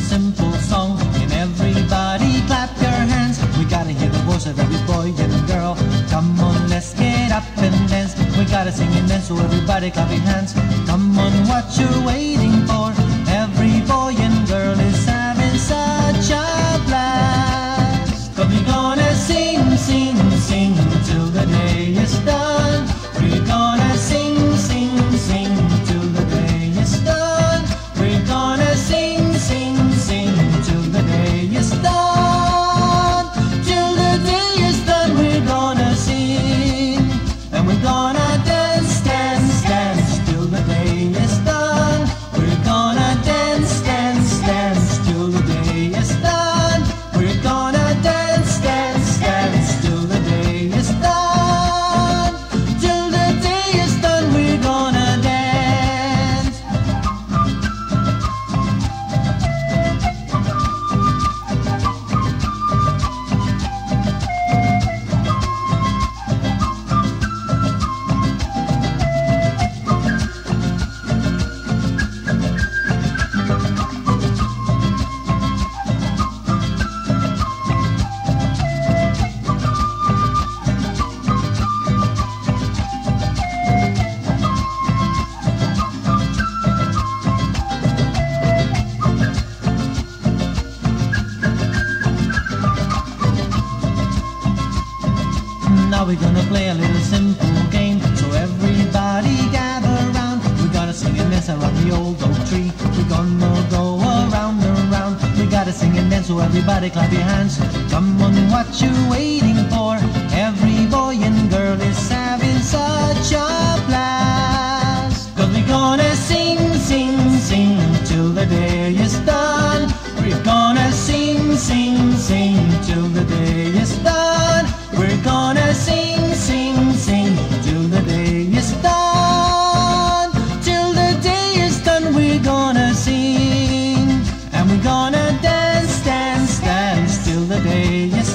simple song. And everybody clap your hands. We gotta hear the voice of every boy and girl. Come on, let's get up and dance. We gotta sing and dance, so everybody clap your hands. Come on, what you waiting Now we're gonna play a little simple game. So everybody gather round. We're gonna sing and dance around the old oak tree. We're gonna go around and around. We gotta sing and dance, so everybody clap your hands. Come on, what you waiting for? Every boy and girl is having such a blast. Cause we're gonna sing, sing, sing till the day is done. We're gonna sing, sing, the day. Yes,